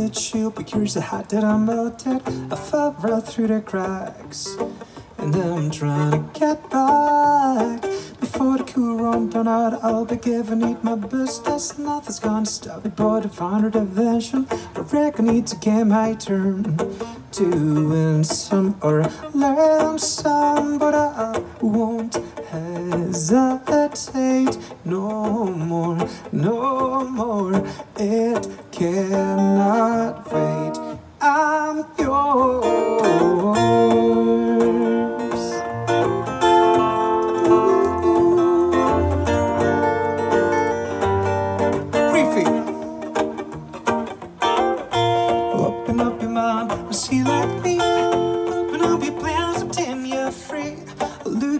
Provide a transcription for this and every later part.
but you're so hot that I'm melted. I fell right through the cracks, and I'm trying to get back. Before the cool run run out, I'll be giving it my best. There's nothing's gonna stop me but the final division. I reckon it's again my turn to win some or learn some, but I won't hesitate no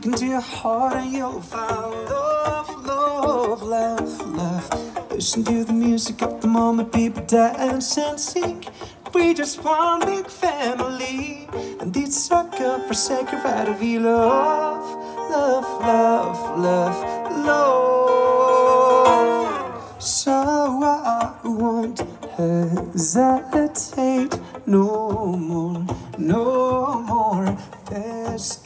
Look into your heart and you'll find love, love, love, love. Listen to the music of the moment, people dance and sing. We just one big family, and it's for sacred right of you love, love, love, love, love. So I won't hesitate no more, no more. This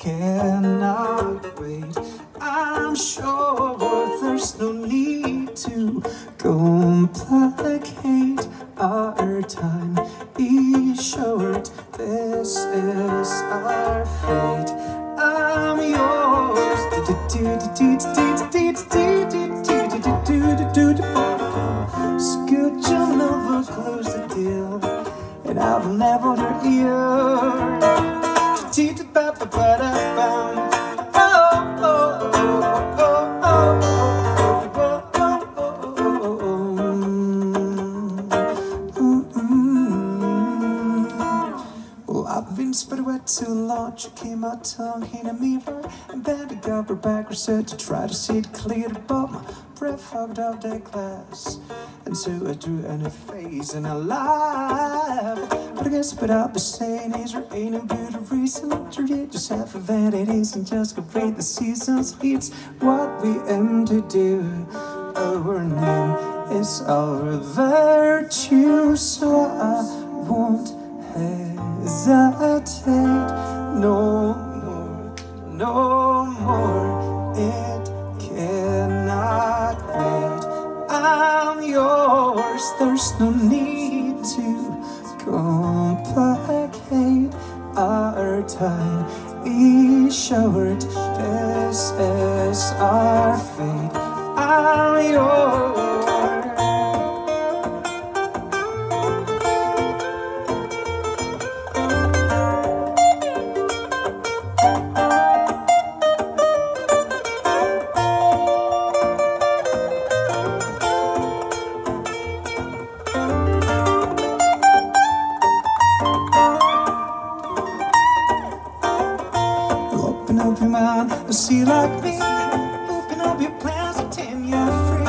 complicate our time. Be short, this is our fate. I'm yours. Scoot your over, close the deal, and I will never hurt you. Too long, checking my tongue in a mirror and then I got bending over backwards to try to see it clear, but my breath fogged up the glass. And so I drew on a face and I laughed. But I guess what I'll be saying is there ain't no better reason to get yourself a vanities and just complete the seasons. It's what we aim to do. Oh, our name is our virtue, so I won't hesitate no more, no more. It cannot wait. I'm yours. There's no need to complicate our time. Be short. This is our fate. I'm yours. Me. Open up your plans and tame you're free.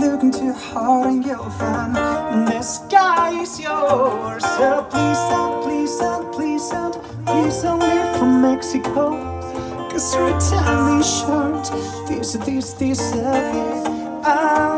Look into your heart and you'll find the sky is yours. So please don't, please don't, please don't, please don't leave from Mexico. Cause your time is short. This, this, this it. I